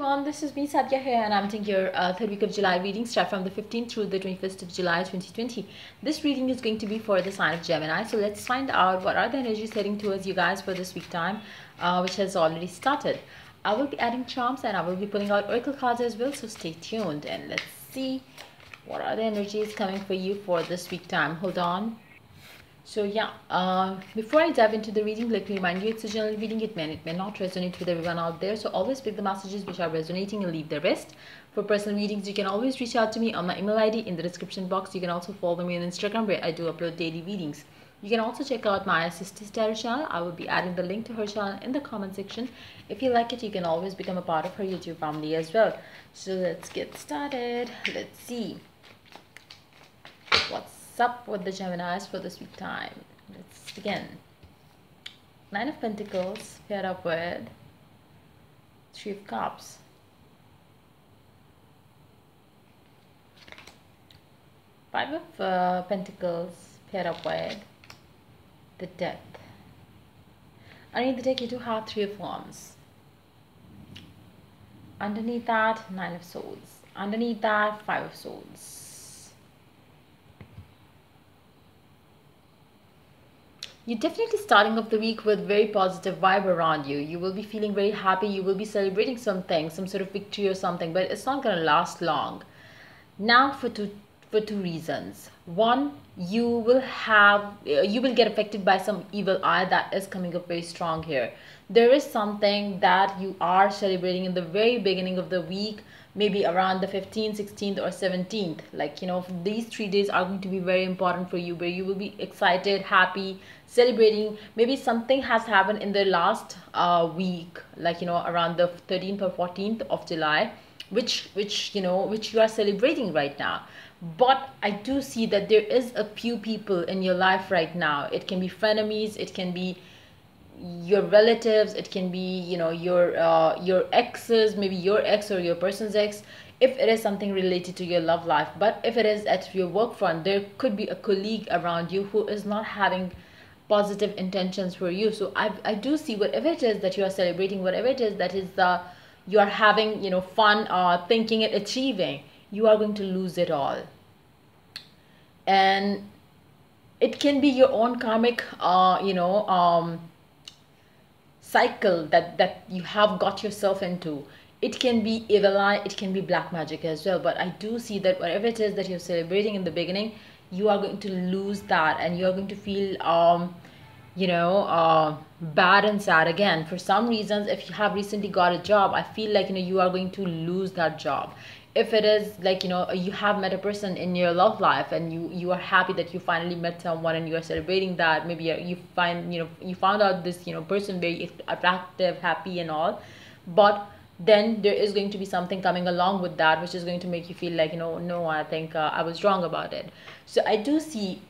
everyone, this is me Sadia here and I'm taking your uh, third week of July reading start from the 15th through the 21st of July 2020. This reading is going to be for the sign of Gemini. So let's find out what are the energies heading towards you guys for this week time uh, which has already started. I will be adding charms and I will be pulling out oracle cards as well so stay tuned and let's see what are the energies coming for you for this week time. Hold on. So yeah, uh, before I dive into the reading, let me remind you it's a general reading. It may, it may not resonate with everyone out there. So always pick the messages which are resonating and leave the rest. For personal readings, you can always reach out to me on my email ID in the description box. You can also follow me on Instagram where I do upload daily readings. You can also check out my sister's tarot channel. I will be adding the link to her channel in the comment section. If you like it, you can always become a part of her YouTube family as well. So let's get started. Let's see up with the Geminis for this week time? Let's begin. Nine of Pentacles paired up with Three of Cups. Five of uh, Pentacles paired up with the Death. Underneath the deck you do have Three of Wands. Underneath that, Nine of Swords. Underneath that, Five of Swords you're definitely starting off the week with very positive vibe around you. You will be feeling very happy. You will be celebrating something some sort of victory or something but it's not going to last long. Now for two for two reasons. One you will have uh, you will get affected by some evil eye that is coming up very strong here. There is something that you are celebrating in the very beginning of the week maybe around the 15th 16th or 17th like you know these three days are going to be very important for you where you will be excited happy celebrating. Maybe something has happened in the last uh, week like you know around the 13th or 14th of july which which you know which you are celebrating right now. But i do see that there is a few people in your life right now. It can be frenemies it can be your relatives it can be you know your uh, your exes maybe your ex or your person's ex. If it is something related to your love life but if it is at your work front there could be a colleague around you who is not having positive intentions for you. So i, I do see whatever it is that you are celebrating whatever it is that is uh, you are having you know fun uh, thinking it achieving you are going to lose it all. And it can be your own karmic uh, you know um, cycle that that you have got yourself into. It can be evil eye it can be black magic as well but i do see that whatever it is that you're celebrating in the beginning you are going to lose that and you're going to feel um you know uh, bad and sad again. For some reasons if you have recently got a job i feel like you know you are going to lose that job. If it is like you know you have met a person in your love life and you you are happy that you finally met someone and you are celebrating that maybe you find you know you found out this you know person very attractive happy and all. But then there is going to be something coming along with that which is going to make you feel like you know no i think uh, i was wrong about it. So i do see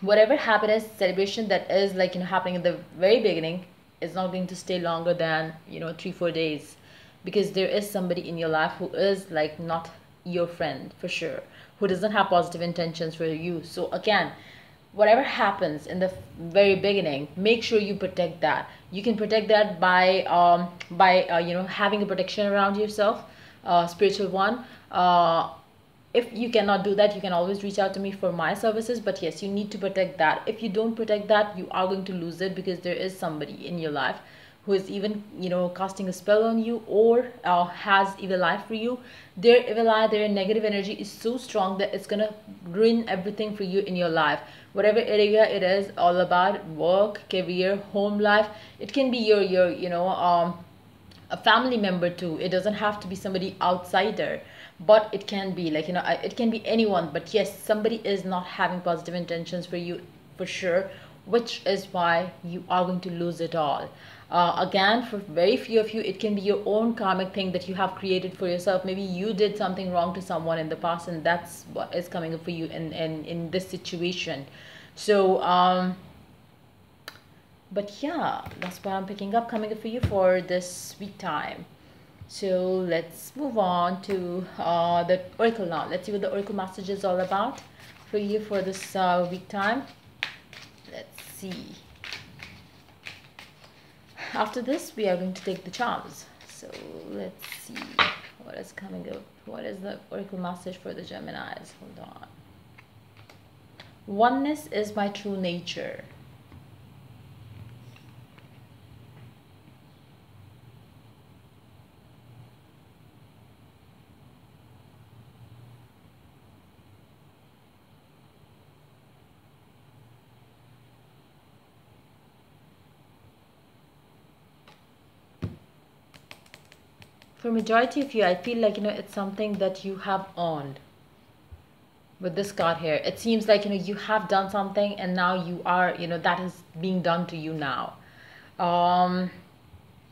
whatever happiness celebration that is like you know happening in the very beginning is not going to stay longer than you know three four days. Because there is somebody in your life who is like not your friend for sure. Who doesn't have positive intentions for you. So again whatever happens in the very beginning make sure you protect that. You can protect that by um by uh, you know having a protection around yourself uh spiritual one. Uh if you cannot do that you can always reach out to me for my services but yes you need to protect that. If you don't protect that you are going to lose it because there is somebody in your life who is even you know casting a spell on you or uh, has evil eye for you. Their evil eye their negative energy is so strong that it's gonna ruin everything for you in your life. Whatever area it is all about work career home life it can be your your you know um a family member too. It doesn't have to be somebody outsider but it can be like you know it can be anyone but yes somebody is not having positive intentions for you for sure which is why you are going to lose it all. Uh, again for very few of you it can be your own karmic thing that you have created for yourself. Maybe you did something wrong to someone in the past and that's what is coming up for you in in, in this situation. So um but yeah that's what i'm picking up coming up for you for this week time so let's move on to uh, the oracle now let's see what the oracle message is all about for you for this uh, week time let's see after this we are going to take the charms so let's see what is coming up? What is the oracle message for the Geminis? Hold on. Oneness is my true nature. For majority of you i feel like you know it's something that you have earned with this card here. It seems like you know you have done something and now you are you know that is being done to you now. Um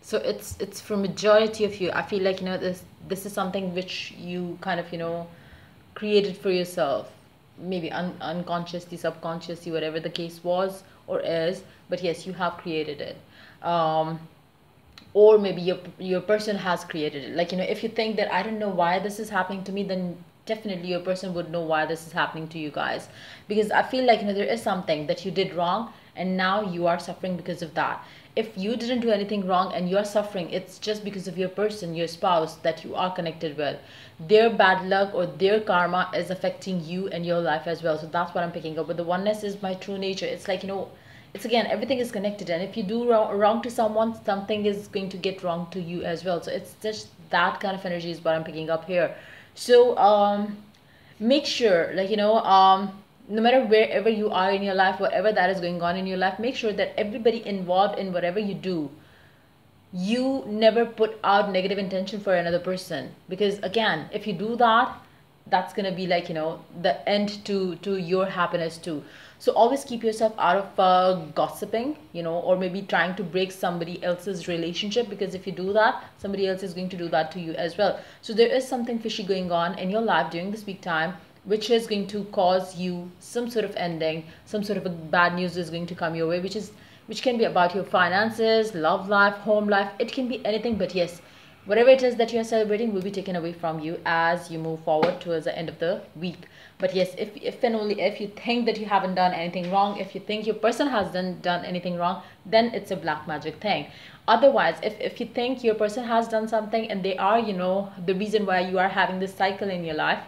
so it's it's for majority of you. I feel like you know this this is something which you kind of you know created for yourself. Maybe un- unconsciously subconsciously whatever the case was or is but yes you have created it. Um or maybe your your person has created it. Like you know if you think that i don't know why this is happening to me then definitely your person would know why this is happening to you guys. Because i feel like you know there is something that you did wrong and now you are suffering because of that. If you didn't do anything wrong and you're suffering it's just because of your person your spouse that you are connected with. Their bad luck or their karma is affecting you and your life as well. So that's what i'm picking up. But the oneness is my true nature. It's like you know it's again everything is connected. And if you do wrong, wrong to someone something is going to get wrong to you as well. So it's just that kind of energy is what i'm picking up here. So um make sure like you know um no matter wherever you are in your life whatever that is going on in your life make sure that everybody involved in whatever you do you never put out negative intention for another person. Because again if you do that that's gonna be like you know the end to to your happiness too. So always keep yourself out of uh, gossiping you know or maybe trying to break somebody else's relationship because if you do that somebody else is going to do that to you as well. So there is something fishy going on in your life during this week time which is going to cause you some sort of ending some sort of a bad news is going to come your way which is which can be about your finances love life home life it can be anything but yes whatever it is that you're celebrating will be taken away from you as you move forward towards the end of the week. But yes if, if and only if you think that you haven't done anything wrong if you think your person hasn't done anything wrong then it's a black magic thing. Otherwise if, if you think your person has done something and they are you know the reason why you are having this cycle in your life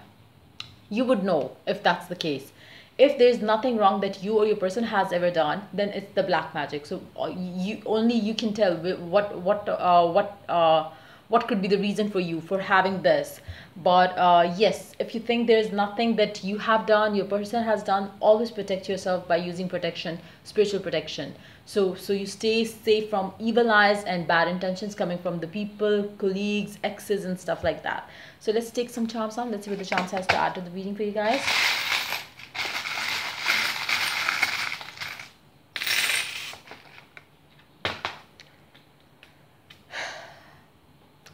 you would know if that's the case. If there's nothing wrong that you or your person has ever done then it's the black magic. So uh, you only you can tell what what uh, what uh, what could be the reason for you for having this? But uh, yes if you think there's nothing that you have done your person has done always protect yourself by using protection spiritual protection. So so you stay safe from evil eyes and bad intentions coming from the people colleagues exes and stuff like that. So let's take some charms on. Let's see what the charms has to add to the reading for you guys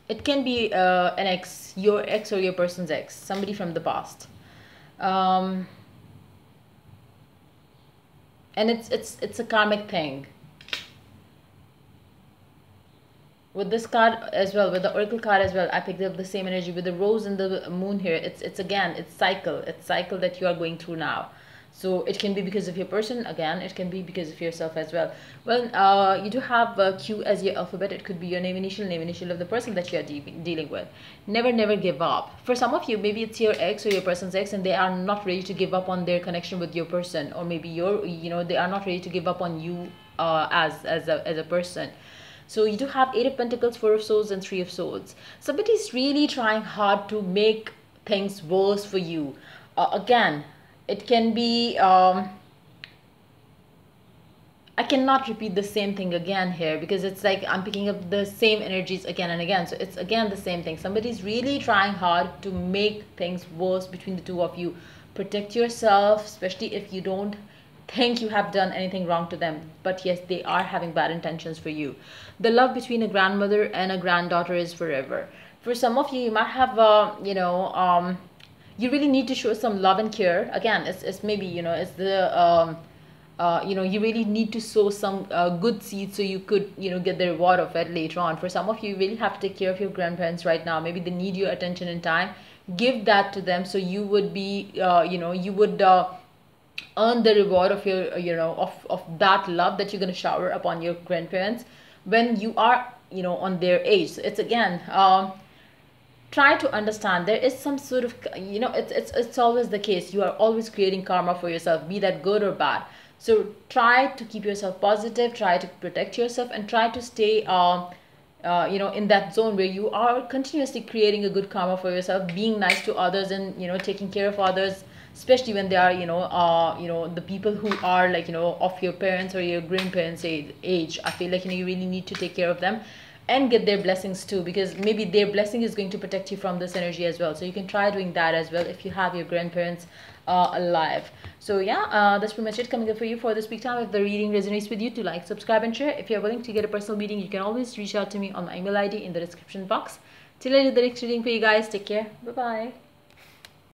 it can be uh, an ex your ex or your person's ex somebody from the past. Um, and it's it's it's a karmic thing. With this card as well with the oracle card as well i picked up the same energy with the rose and the moon here. It's it's again it's cycle. It's cycle that you are going through now so it can be because of your person again it can be because of yourself as well. Well uh, you do have q as your alphabet. It could be your name initial name initial of the person that you are de dealing with. Never never give up. For some of you maybe it's your ex or your person's ex and they are not ready to give up on their connection with your person. Or maybe you're you know they are not ready to give up on you uh, as as a, as a person. So you do have eight of pentacles four of swords and three of swords. Somebody's really trying hard to make things worse for you. Uh, again it can be um, I cannot repeat the same thing again here because it's like I'm picking up the same energies again and again. So it's again the same thing. Somebody's really trying hard to make things worse between the two of you. Protect yourself, especially if you don't think you have done anything wrong to them. But yes, they are having bad intentions for you. The love between a grandmother and a granddaughter is forever. For some of you, you might have, uh, you know, um, you really need to show some love and care. Again it's, it's maybe you know it's the um, uh, you know you really need to sow some uh, good seeds so you could you know get the reward of it later on. For some of you you really have to take care of your grandparents right now. Maybe they need your attention and time. Give that to them so you would be uh, you know you would uh, earn the reward of your you know of, of that love that you're going to shower upon your grandparents when you are you know on their age. So it's again um, try to understand there is some sort of you know it's it's it's always the case. You are always creating karma for yourself be that good or bad. So try to keep yourself positive try to protect yourself and try to stay uh, uh, you know in that zone where you are continuously creating a good karma for yourself being nice to others and you know taking care of others especially when they are you know uh you know the people who are like you know of your parents or your grandparents age. I feel like you know you really need to take care of them and get their blessings too because maybe their blessing is going to protect you from this energy as well. So you can try doing that as well if you have your grandparents uh, alive. So yeah uh, that's pretty much it coming up for you for this week. Time if the reading resonates with you to like subscribe and share. If you're willing to get a personal reading you can always reach out to me on my email id in the description box. Till i do the next reading for you guys take care. Bye bye